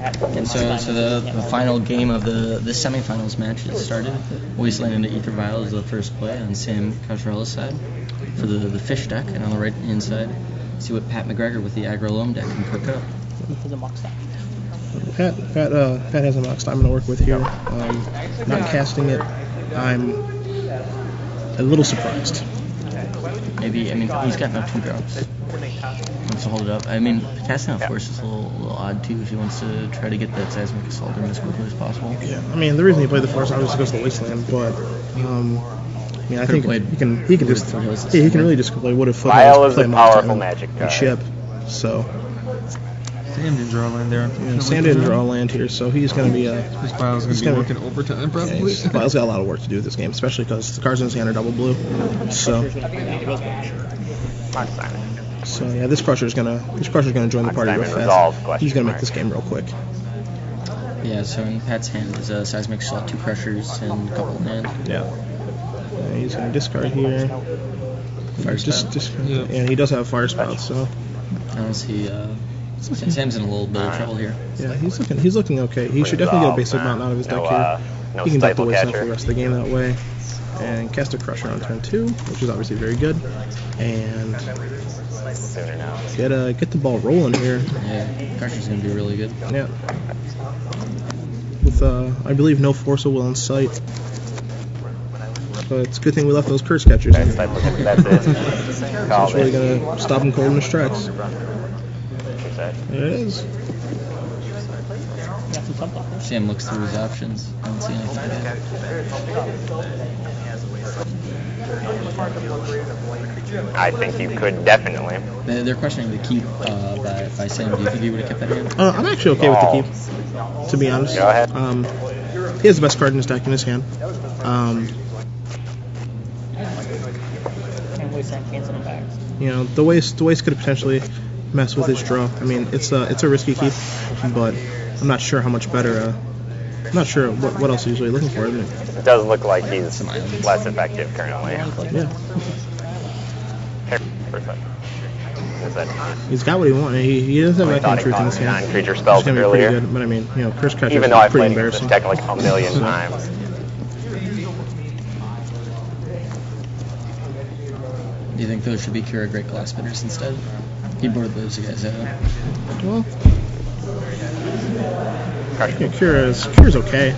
And so, so the, the final game of the, the semifinals match has started. Wasteland into Aether Vial is the first play on Sam Cochiarella's side for the, the fish deck, and on the right hand side, see what Pat McGregor with the Aggro Loam deck can cook up. He's a mock stack. Pat, Pat, uh, Pat has a mock I'm going to work with here. Um, not casting it. I'm a little surprised. Maybe, I mean, he's got no two drops. Wants to hold it up. I mean, casting out force is a little, a little odd too if he wants to try to get that seismic assault in as quickly as possible. Yeah, I mean, the reason he played the force obviously goes to the Wasteland, but um, I mean, I think he can he can just Foothills yeah, he can really just play Wood of Vial Foothills, is play a Mox powerful magic card. ship. So Sam didn't draw a land there. you Sam didn't draw a land here, so he's going to be uh, His file's He's gonna be gonna- working overtime probably. he's, well, he's got a lot of work to do with this game, especially because the cards in his hand are double blue. So Pressure's gonna be down. It goes back. Mox Diamond. so yeah, this crusher's gonna this crusher's gonna join the party real fast. He's gonna make this game real quick. Yeah, so in Pat's hand is a seismic assault, two crushers, and a couple of land. Yeah. Uh, he's gonna discard here. Fire Just, spout. just, Yeah. and he does have fire spout, so I don't see. Uh, Sam's in a little bit of trouble here. yeah, he's looking, he's looking okay. He should definitely get a basic Resolve, amount out of his deck no, here. uh, no he can deck the stifle waste out for the rest of the game that way, and cast a crusher on turn two, which is obviously very good, and get uh get the ball rolling here. Yeah, crusher's gonna be really good. Yeah. With uh, I believe no force of will in sight. But it's a good thing we left those curse catchers in. Okay, that's it. Call That's really gonna stop him cold in his tracks. Is it is. Got some something. Sam looks through his options. I don't see anything yet. I think you could definitely. They- They're questioning the keep uh, by, by Sam. Do you think he would have kept that hand? Uh, I'm actually okay with the keep, to be honest. Go ahead. Um, he has the best card in his deck in his hand. Um, Can't waste that canceling packs. you know, the waste the waste could potentially mess with his draw. I mean, it's a it's a risky keep, but I'm not sure how much better. Uh, I'm not sure what, what else he's really looking for. Isn't it? It does look like he's less effective currently. Yeah, Here, for a second. He's got what he wanted. He, he does have I that thought kind he of truth in his called hand. non-creature spells gonna pretty earlier. good, but I mean, you know, Curse Catcher even though I pretty played this deck like a million times. Do you think those should be Kira Great Glass Spinners instead? He boarded those guys out. Well, yeah, Kira's Kira's okay.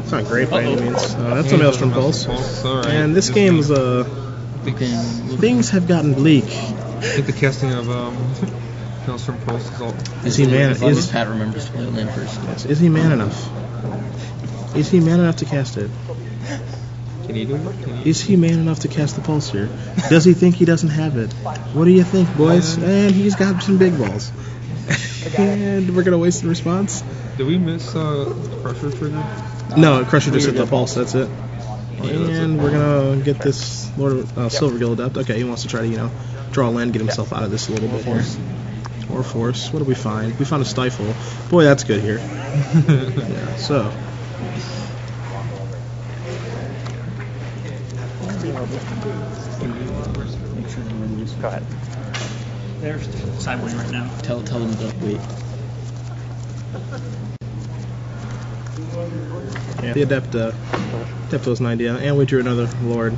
It's not great by any means. Uh, that's a Maelstrom Pulse. All right. And this game's uh, Looking, things have gotten bleak. I think the casting of um, Maelstrom Pulse is all. Is he man? As Is, Pat remembers to play the first. yes, is he man enough? Is he man enough to cast it? Can do? He? Is he man enough to cast the pulse here? Does he think he doesn't have it? What do you think, boys? And he's got some big balls. and we're gonna waste the response. Did we miss uh, Crusher trigger? No, Crusher just hit the pulse. That's it. And we're gonna get this Lord of, uh, Silvergill adept. Okay, he wants to try to you know draw a land, get himself out of this a little bit here. Or force. What do we find? We found a stifle. Boy, that's good here. Yeah. So. Go ahead. They're sideway right now. Tell tell them to wait. Yeah, the adept, uh, adept was an idea, and we drew another lord.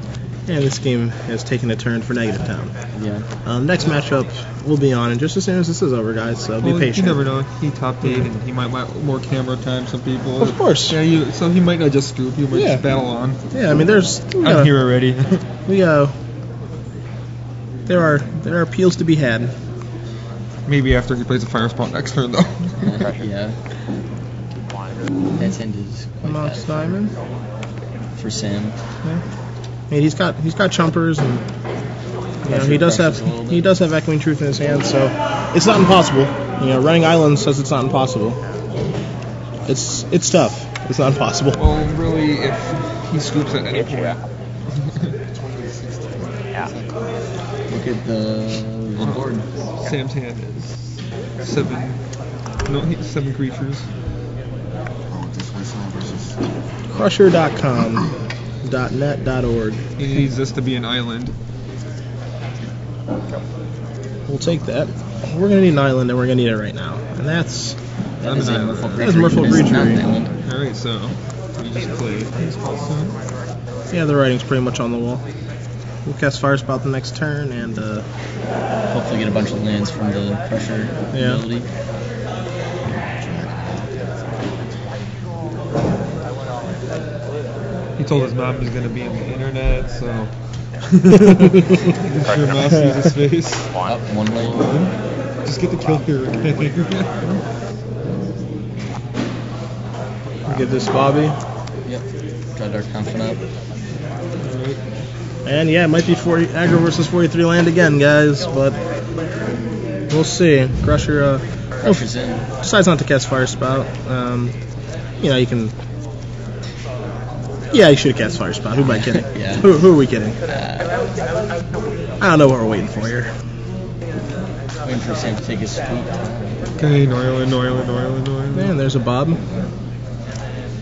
And this game has taken a turn for negative town. Yeah. Um, next matchup will be on, and just as soon as this is over, guys. So be patient. You never know. He top eight, and he might want more camera time. Some people. Of course. Yeah. You. So he might not just scoop. He might Yeah. just battle on. Yeah, I mean, there's we I'm here already. we uh, there are there are appeals to be had. Maybe after he plays a fire spot next turn though. yeah. That's ended quite Mox fast Diamond. for Sam. Yeah. I mean, he's got he's got chumpers, and you know he does have Crushes he does have echoing truth in his hand, so it's not impossible. You know, running island says it's not impossible. It's it's tough. It's not impossible. well, really, if he scoops at any point. Yeah. yeah. Look at the, the board. Sam's hand is seven. No, seven creatures. Crusher.com. .net .org. He needs this to be an island. We'll take that. We're gonna need an island, and we're gonna need it right now. And that's That I'm is an island. Merfolk That is Breachery. Merfolk It is not an Breachery. island. Alright, so we just played. Yeah, the writing's pretty much on the wall. We'll cast Fire Spout the next turn, and uh, Hopefully get a bunch of lands from the Crusher Yeah. ability. He told his mom he's gonna be on the internet, so. Your mouse sees his face. Up one lane. Just get the kill here. give this Bobby. Yep. Draw Dark Confidant. Alright. And yeah, it might be 40 aggro versus 43 land again, guys, but we'll see. Crusher uh, Crusher's in. decides not to cast Fire Spout. Um, you know, you can. Yeah, you should have cast Fire Spout. Who am I kidding? Yeah. Who, who are we kidding? Uh, I don't know what we're waiting for here. waiting for Sam to take his sweet time. Okay, Norland, Norland, Norland, Norland. Man, there's a Bob.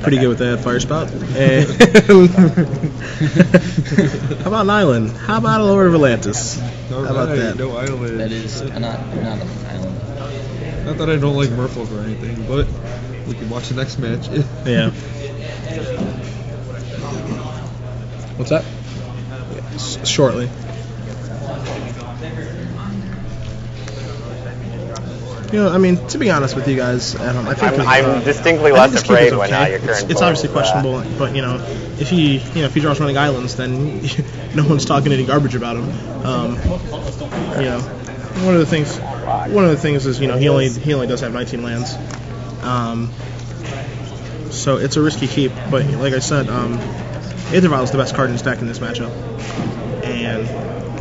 Pretty good with that Fire Spout. And How about an island? How about a Lord of Atlantis? How about that? No island. That is not not an island. Not that I don't like Merfolk or anything, but we can watch the next match. Yeah. What's that? S- shortly. You know, I mean, to be honest with you guys, Adam, I think I'm, his, I'm uh, distinctly I less think keep afraid is when uh, okay. your It's, current it's board obviously is, uh, questionable, but you know, if he, you know, if he draws running islands, then no one's talking any garbage about him. Um, you know, one of the things, one of the things is, you know, he only he only does have 19 lands. Um, so it's a risky keep, but like I said, um, Aether Vial is the best card in his deck in this matchup, and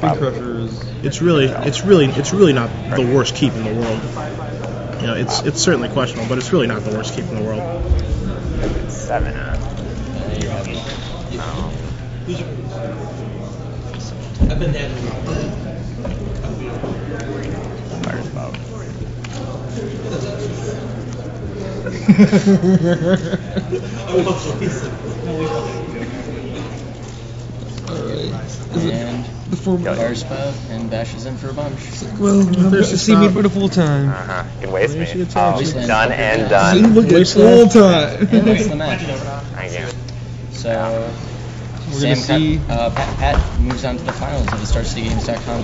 Big Crusher is. it's really, it's really, it's really not the worst keep in the world. You know, it's it's certainly questionable, but it's really not the worst keep in the world. Seven. Uh, There you have it. oh. Fire spout. And The form. Fire Spout and bashes in for a bunch. Well, There's to the see me for the full time. Uh-huh. You can waste me. Oh, Wasteland. done and Yeah. See done. me for the Wasteland. full And time. that's the match. Thank you. So We're Sam gonna see. Cut- uh, Pat, Pat moves on to the finals of the StarCityGames.com